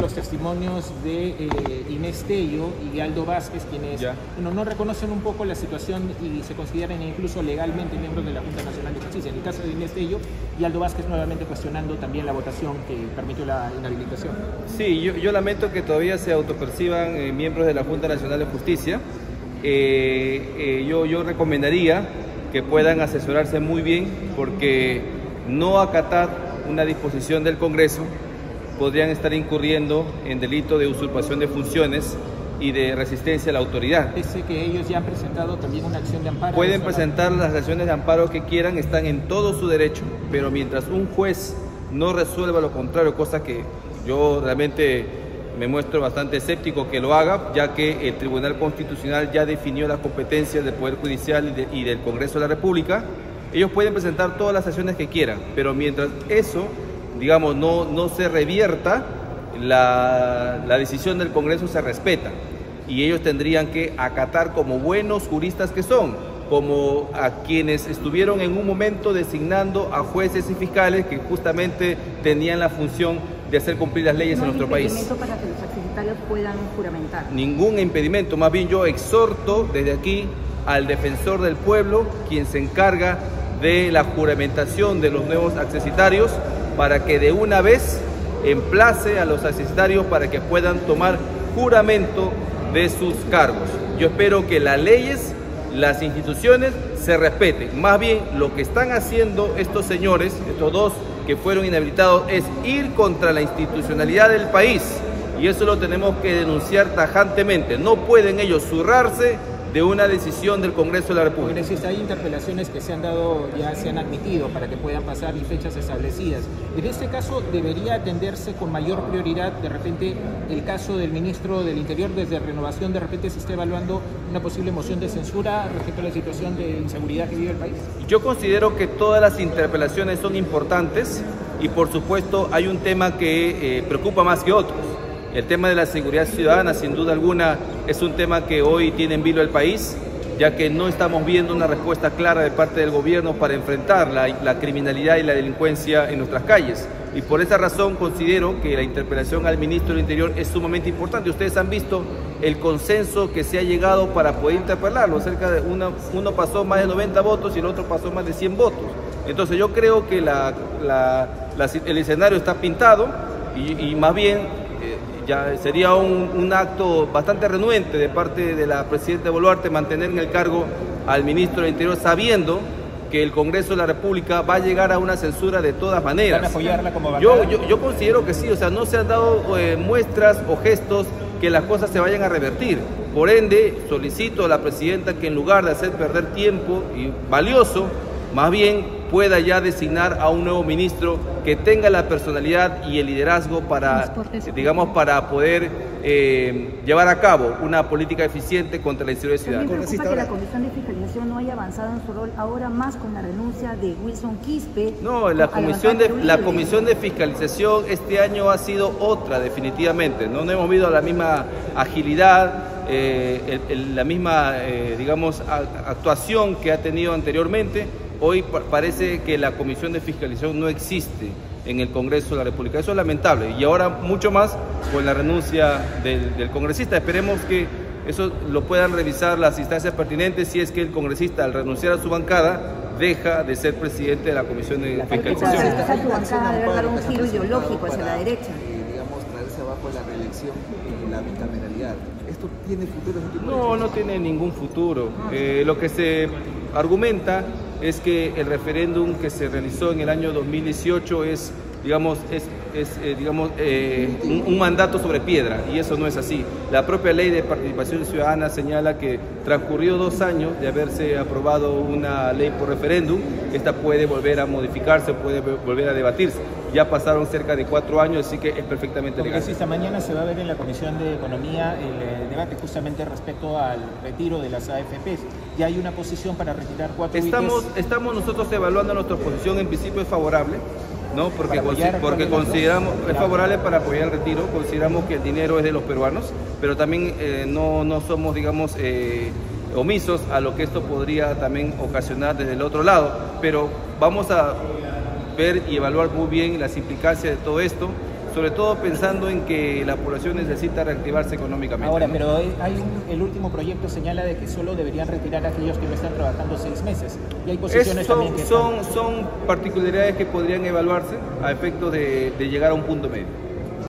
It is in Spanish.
los testimonios de eh, Inés Tello y de Aldo Vázquez, quienes bueno, no reconocen un poco la situación y se consideran incluso legalmente miembros de la Junta Nacional de Justicia. En el caso de Inés Tello y Aldo Vázquez nuevamente cuestionando también la votación que permitió la inhabilitación. Sí, yo, lamento que todavía se autoperciban eh, miembros de la Junta Nacional de Justicia. Eh, yo, yo recomendaría que puedan asesorarse muy bien porque no acatar una disposición del Congreso podrían estar incurriendo en delito de usurpación de funciones y de resistencia a la autoridad. Dice que ellos ya han presentado también una acción de amparo. Pueden presentar las acciones de amparo que quieran, están en todo su derecho, pero mientras un juez no resuelva lo contrario, cosa que yo realmente me muestro bastante escéptico que lo haga, ya que el Tribunal Constitucional ya definió las competencias del Poder Judicial y, del Congreso de la República, ellos pueden presentar todas las acciones que quieran, pero mientras eso digamos, no, no se revierta, la, la decisión del Congreso se respeta y ellos tendrían que acatar como buenos juristas que son, como a quienes estuvieron en un momento designando a jueces y fiscales que justamente tenían la función de hacer cumplir las leyes en nuestro país. para que los puedan juramentar? Ningún impedimento, más bien yo exhorto desde aquí al defensor del pueblo, quien se encarga de la juramentación de los nuevos accesitarios, para que de una vez emplace a los accesitarios para que puedan tomar juramento de sus cargos. Yo espero que las leyes, las instituciones se respeten. Más bien lo que están haciendo estos señores, estos dos que fueron inhabilitados, es ir contra la institucionalidad del país. Y eso lo tenemos que denunciar tajantemente. No pueden ellos zurrarse de una decisión del Congreso de la República. Si hay interpelaciones que se han dado, ya se han admitido para que puedan pasar y fechas establecidas. En este caso debería atenderse con mayor prioridad, de repente, el caso del ministro del Interior desde Renovación, de repente se está evaluando una posible moción de censura respecto a la situación de inseguridad que vive el país. Yo considero que todas las interpelaciones son importantes y por supuesto hay un tema que eh, preocupa más que otros el tema de la seguridad ciudadana, sin duda alguna, es un tema que hoy tiene en vilo el país, ya que no estamos viendo una respuesta clara de parte del gobierno para enfrentar la, criminalidad y la delincuencia en nuestras calles. Y por esa razón considero que la interpelación al ministro del Interior es sumamente importante. Ustedes han visto el consenso que se ha llegado para poder interpelarlo. Cerca de uno pasó más de 90 votos y el otro pasó más de 100 votos. Entonces yo creo que el escenario está pintado y más bien ya sería un, acto bastante renuente de parte de la presidenta Boluarte mantener en el cargo al ministro del Interior sabiendo que el Congreso de la República va a llegar a una censura de todas maneras. ¿Van a apoyarla como yo, yo, yo, considero que sí, o sea, no se han dado eh, muestras o gestos que las cosas se vayan a revertir. Por ende, solicito a la presidenta que en lugar de hacer perder tiempo y valioso, más bien pueda ya designar a un nuevo ministro que tenga la personalidad y el liderazgo para, digamos, para poder eh, llevar a cabo una política eficiente contra la inseguridad ciudadana. ¿Me preocupa que la Comisión de Fiscalización no haya avanzado en su rol ahora más con la renuncia de Wilson Quispe? No, la comisión de, la comisión de Fiscalización este año ha sido otra definitivamente. No, hemos visto la misma agilidad, eh, la misma, eh, digamos, actuación que ha tenido anteriormente. Hoy parece que la comisión de fiscalización no existe en el Congreso de la República. Eso es lamentable. Y ahora mucho más con la renuncia del, congresista. Esperemos que eso lo puedan revisar las instancias pertinentes si es que el congresista al renunciar a su bancada deja de ser presidente de la Comisión de Fiscalización. Bancada debe dar un giro ideológico hacia la derecha. digamos, traerse abajo la reelección y la bicameralidad. ¿Esto tiene futuro? No, no tiene ningún futuro. Eh, lo que se argumenta es que el referéndum que se realizó en el año 2018 es digamos, es, eh, digamos, eh, un, mandato sobre piedra, y eso no es así. La propia ley de participación ciudadana señala que transcurrido dos años de haberse aprobado una ley por referéndum, esta puede volver a modificarse, puede volver a debatirse. Ya pasaron cerca de cuatro años, así que es perfectamente legal. esta mañana se va a ver en la Comisión de Economía el eh, debate justamente respecto al retiro de las AFPs. Ya hay una posición para retirar cuatro estamos, Estamos nosotros evaluando nuestra posición, en principio es favorable. ¿No? Porque, porque consideramos, es favorable para apoyar el retiro, consideramos que el dinero es de los peruanos, pero también eh, no, no somos, digamos, eh, omisos a lo que esto podría también ocasionar desde el otro lado, pero vamos a ver y evaluar muy bien las implicancias de todo esto. Sobre todo pensando en que la población necesita reactivarse económicamente. Ahora, ¿no? pero hay un- el último proyecto señala de que solo deberían retirar a aquellos que no están trabajando seis meses. Y hay posiciones también que son, son particularidades que podrían evaluarse a efecto de, de llegar a un punto medio.